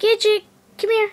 Gidget, come here.